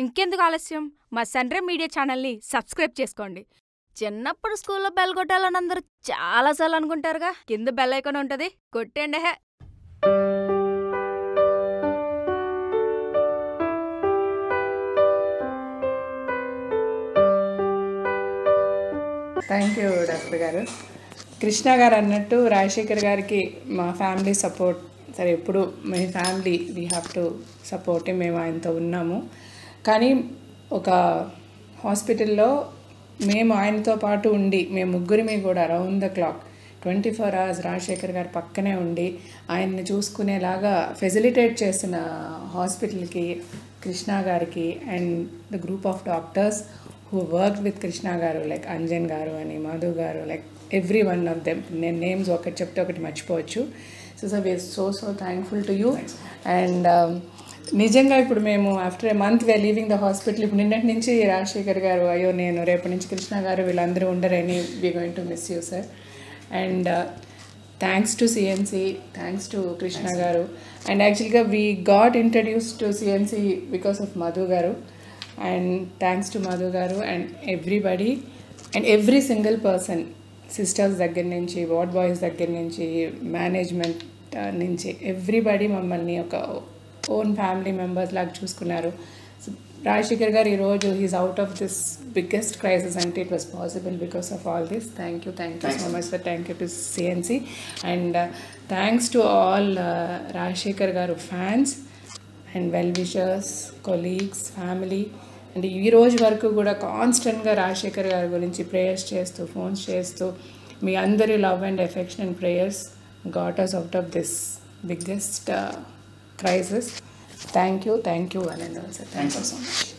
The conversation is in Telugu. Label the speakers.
Speaker 1: ఇంకెందుకు ఆలస్యం? మా సన్రే మీడియా ఛానల్ని సబ్స్క్రైబ్ చేసుకోండి. చిన్నప్పుడు స్కూల్లో బెల్ కొట్టాలని అందరూ చాలాసార్లు అనుకుంటారుగా. కింద బెల్ ఐకాన్ ఉంటుంది. కొట్టండి హే.
Speaker 2: థ్యాంక్ యూ డాక్టర్ గారు. కృష్ణ గారు అన్నట్టు రాజశేఖర్ గారికి మా ఫ్యామిలీ సపోర్ట్ సరే ఎప్పుడు మీ family we have to support మేము ఆయనతో ఉన్నాము. కానీ ఒక హాస్పిటల్లో మేము ఆయనతో పాటు ఉండి మేము ముగ్గురిమి కూడా round the clock twenty four hours Rajasekhar garu పక్కనే ఉండి ఆయన్ని చూసుకునేలాగా ఫెసిలిటేట్ చేసిన హాస్పిటల్కి కృష్ణ గారికి and the group of doctors who work with Krishna garu like Anjan garu అని Madhu garu like every one of them నేను నేమ్స్ ఒకటి చెప్తే ఒకటి మర్చిపోవచ్చు. So so we're so so thankful to you and నిజంగా ఇప్పుడు మేము after a month we leaving the hospital ఇప్పుడు నిన్నటి నుంచి రాజశేఖర్ గారు అయ్యో నేను రేపటి నుంచి కృష్ణ గారు వీళ్ళందరూ ఉండరని we going to miss you sir and thanks to CNC thanks to Krishna garu. And యాక్చువల్గా we got introduce to CNC because of Madhu garu. And thanks to Madhu garu and everybody and every single person sisters దగ్గర నుంచి వార్డ్ బాయ్స్ దగ్గర నుంచి మేనేజ్మెంట్ నుంచి ఎవ్రీబడి మమ్మల్ని ఒక ఓన్ ఫ్యామిలీ మెంబర్స్ లాగా చూసుకున్నారు. రాజశేఖర్ గారు ఈరోజు he's out of this biggest crisis అంటే it was possible because of all this thank you thank you so much sir thank you to CNC and thanks to all Rajasekhar garu fans and well wishers colleagues family and ఈ రోజు వరకు కూడా కాన్స్టెంట్గా రాజశేఖర్ గారి గురించి ప్రేయర్స్ చేస్తూ ఫోన్స్ చేస్తూ మీ అందరి love and affection and prayers got us out of this biggest Prizes. Thank you, thank you, Anand. Thank you so much.